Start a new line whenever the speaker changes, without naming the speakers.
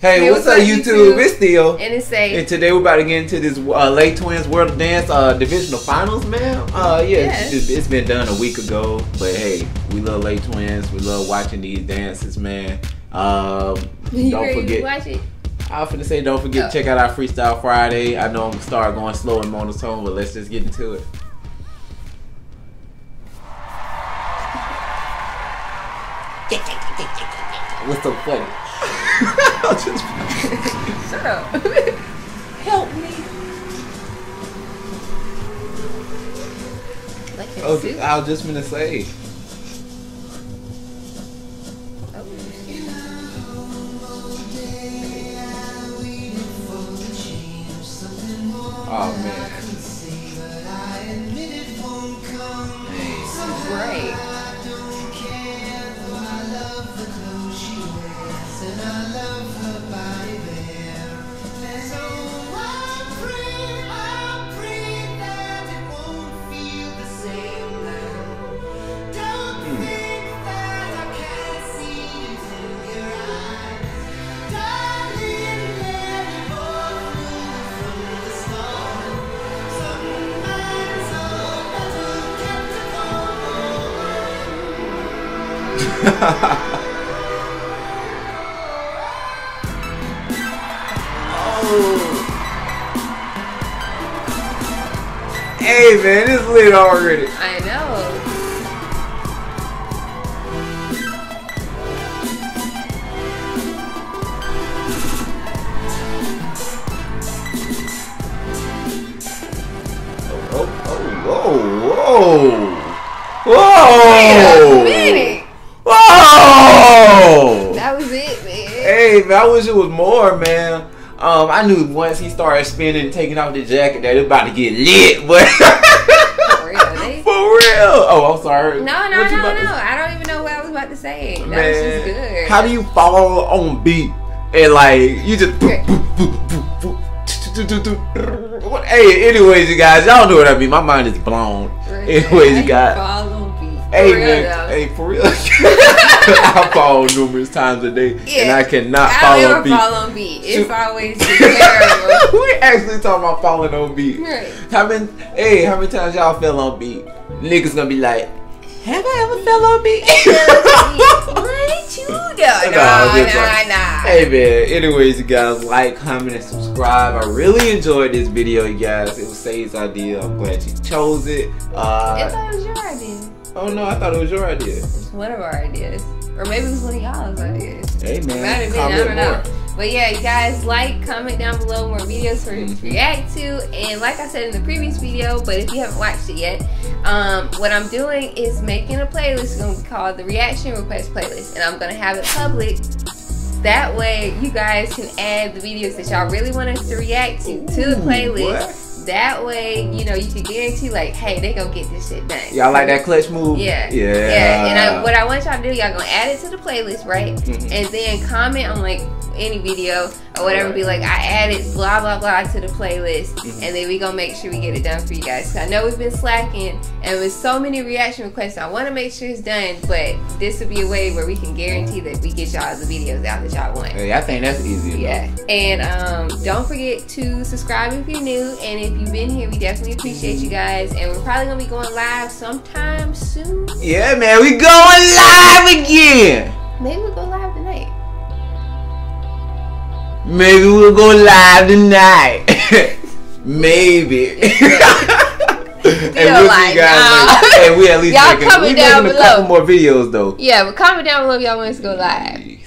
Hey,
Hey,
what's
what's
up,
up,
YouTube?
YouTube?
It's Theo.
And it Ce,
And today we're about to get into this uh, Les Twins World of Dance uh, divisional finals, man. Uh, yeah,
Yes.
it's, it's been done a week ago, but hey, we love Les Twins. We love watching these dances, man. Um,
you
don't forget.
watch it?
I was finna say, don't forget
Oh.
to check out our Freestyle Friday. I know I'm gonna start going slow and monotone, but let's just get into it. What's so funny? I'll just
Shut up. Help me. Like
Oh,
suit.
I was just gonna say.
Oh.
Oh man.
Great.
Hey man, it's lit already.
I know.
Oh, oh, oh whoa,
Wait a
whoa, whoa,
minute.
Whoa.
That was it, man.
Hey man, I wish it was more, man. Um, I knew once he started spinning, and taking off the jacket, that it was about to get lit, but
For real, they-
for real. Oh, I'm sorry.
No, no,
you
no,
to
no. I don't even know what I was about to say. That was just good.
how do you fall on beat and like you just? Hey, anyways, you guys, y'all know what I mean. My mind is blown. Anyways, you guys. Hey
real,
man,
though.
hey for real. I fall numerous times a day, and I cannot
I
follow
don't ever
beat.
fall on beat. It's always terrible.
we actually talking about falling on beat.
Right.
How many? Hey, how many times y'all fell on beat? Niggas gonna be like, Have I ever fell on beat?
what you doing?
Nah,
Nah,
I'm Hey man, anyways, you guys like, comment, and subscribe. I really enjoyed this video, you guys. It was Ce's idea. I'm glad you chose it.
I
Uh,
thought it was your idea.
oh no, I thought it was your idea.
It's one of our ideas. Or maybe it was one of y'all's ideas.
Hey man,
been, I don't know.
more.
But yeah, guys like, comment down below more videos for
Mhm.
to react to. And like I said in the previous video, but if you haven't watched it yet, um, what I'm doing is making a playlist it's gonna be called the reaction request playlist. And I'm gonna have it public. That way you guys can add the videos that y'all really want us to react to to the
Ooh,
playlist. That way, you know, you can guarantee like, hey, they gonna get this shit done.
Y'all like that clutch move?
Yeah.
Yeah.
Yeah. And I, what I want y'all to do, y'all gonna add it to the playlist, right?
Mhm.
And then comment on like any video or whatever.
Right.
Be like, I added blah blah blah to the playlist,
Mhm.
and then we gonna make sure we get it done for you guys. 'Cause I know we've been slacking, and with so many reaction requests, I want to make sure it's done. But this would be a way where we can guarantee that we get y'all the videos out that y'all want.
Hey, I think that's easy.
Yeah, and um, don't forget to subscribe if you're new, and if you've been here, we definitely appreciate you guys. And we're probably gonna be going live sometime soon.
Yeah, man, we going live again.
Maybe we'll go live tonight.
Maybe we'll go live tonight. Maybe. and we'll
like,
see you guys
nah.
later. Hey, we at least
Y'all
making,
comment
we
down
making a
below.
couple more videos though.
Yeah, but comment down below if y'all want us to go live.